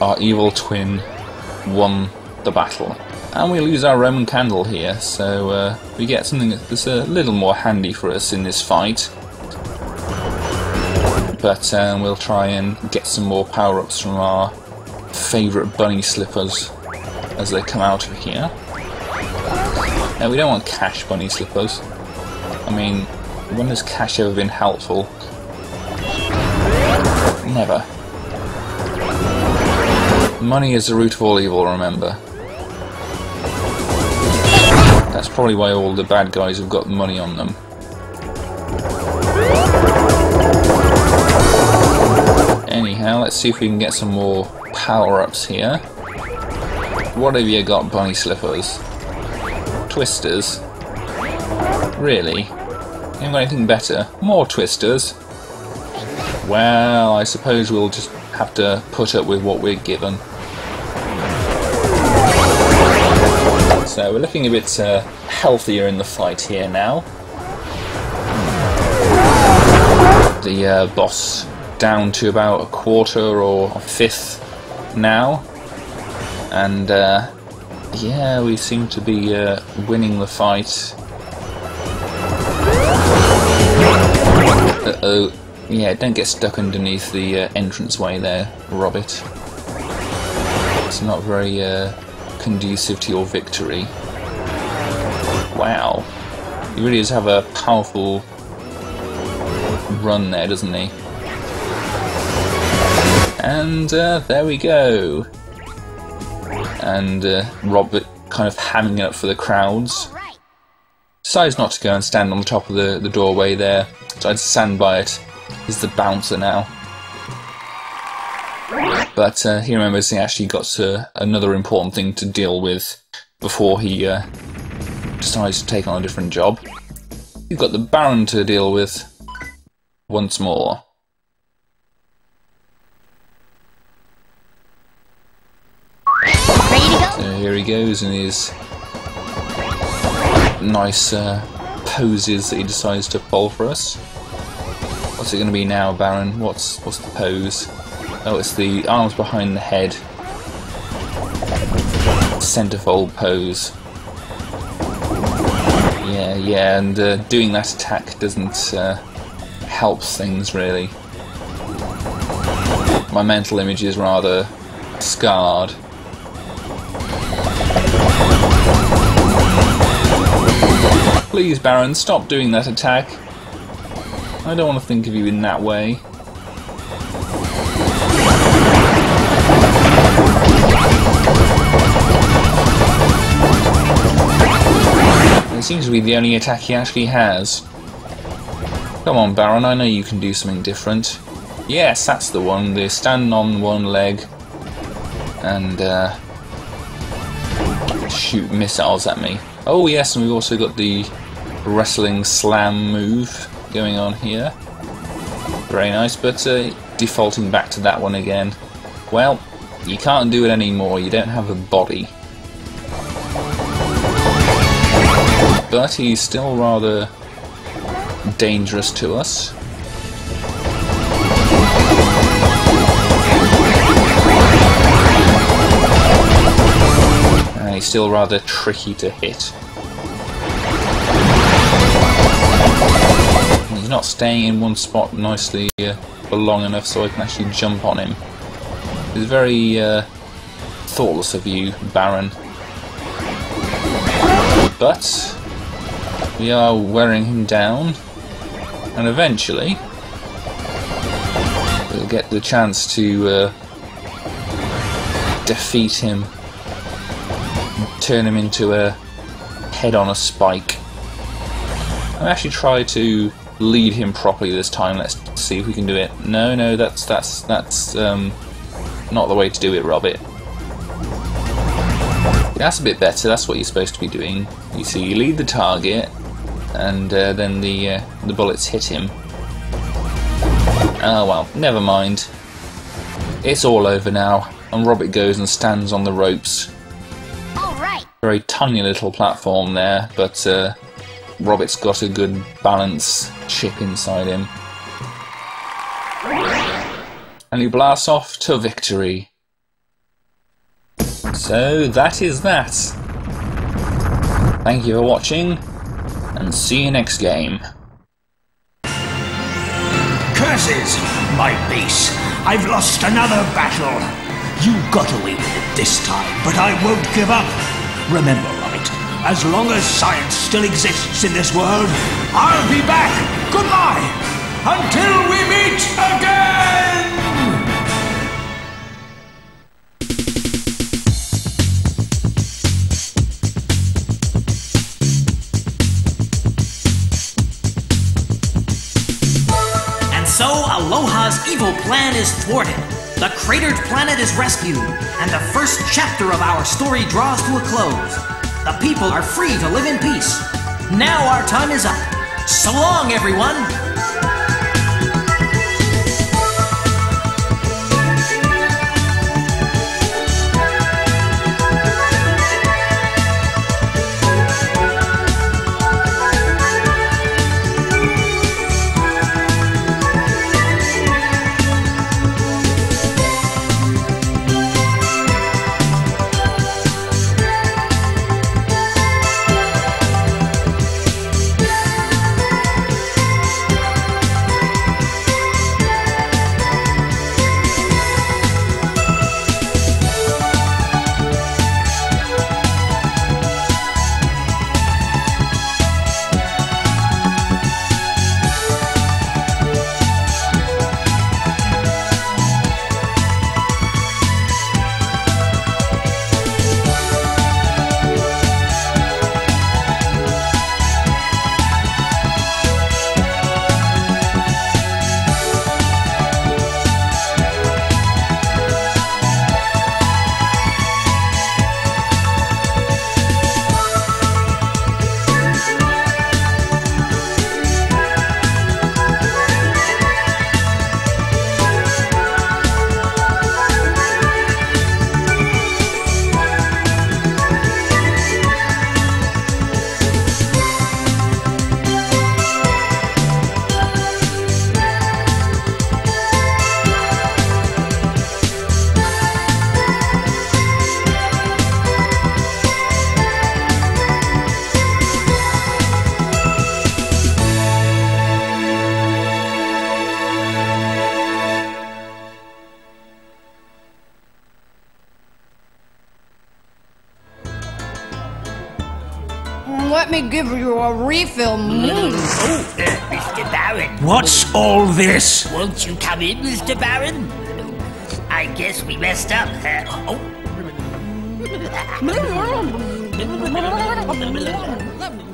our evil twin won the battle. And we lose our Roman candle here, so uh, we get something that's a little more handy for us in this fight. But um, we'll try and get some more power-ups from our favourite bunny slippers as they come out of here. Now we don't want cash bunny slippers. I mean, when has cash ever been helpful? Never. Money is the root of all evil, remember. That's probably why all the bad guys have got money on them. Anyhow, let's see if we can get some more power-ups here. What have you got, Bunny Slippers? Twisters? Really? You haven't got anything better? More twisters? Well, I suppose we'll just have to put up with what we're given. So we're looking a bit uh, healthier in the fight here now. The uh, boss down to about a quarter or a fifth now. And uh, yeah, we seem to be uh, winning the fight. Uh oh. Yeah, don't get stuck underneath the uh, entranceway there, Robbit. It's not very uh, conducive to your victory. Wow. He really does have a powerful run there, doesn't he? And uh, there we go. And uh, Robbit kind of hamming it up for the crowds. Decides not to go and stand on the top of the, the doorway there. Decides to stand by it. He's the bouncer now. But uh, he remembers he actually got uh, another important thing to deal with before he uh, decides to take on a different job. You've got the Baron to deal with once more. So here he goes in his nice uh, poses that he decides to pull for us. What's it going to be now, Baron? What's what's the pose? Oh, it's the arms behind the head. Centerfold pose. Yeah, yeah, and uh, doing that attack doesn't uh, help things really. My mental image is rather scarred. Please, Baron, stop doing that attack. I don't want to think of you in that way. Seems to be the only attack he actually has. Come on, Baron, I know you can do something different. Yes, that's the one. They stand on one leg and uh, shoot missiles at me. Oh yes, and we've also got the wrestling slam move going on here. Very nice, but uh, defaulting back to that one again. Well, you can't do it anymore, you don't have a body. But he's still rather dangerous to us. And he's still rather tricky to hit. He's not staying in one spot nicely uh, for long enough so I can actually jump on him. It's very uh, thoughtless of you, Baron. But we are wearing him down, and eventually we'll get the chance to uh, defeat him, turn him into a head on a spike. I'll actually try to lead him properly this time. Let's see if we can do it. No, no, that's that's that's um, not the way to do it, Robbit. That's a bit better. That's what you're supposed to be doing. You see, you lead the target, and uh, then the uh, the bullets hit him. Oh well, never mind. It's all over now, and Robbit goes and stands on the ropes. All right. Very tiny little platform there, but uh, Robbit's got a good balance chip inside him. And he blasts off to victory. So that is that. Thank you for watching, and see you next game. Curses, my base! I've lost another battle! You got away with it this time, but I won't give up! Remember, Robbit, as long as science still exists in this world, I'll be back! Goodbye! Until Aloha's evil plan is thwarted. The cratered planet is rescued, and the first chapter of our story draws to a close. The people are free to live in peace. Now our time is up. So long, everyone! Let me give you a refill. Mm. Oh, uh, Mr. Baron. What's all this? Won't you come in, Mr. Baron? I guess we messed up. Uh, oh.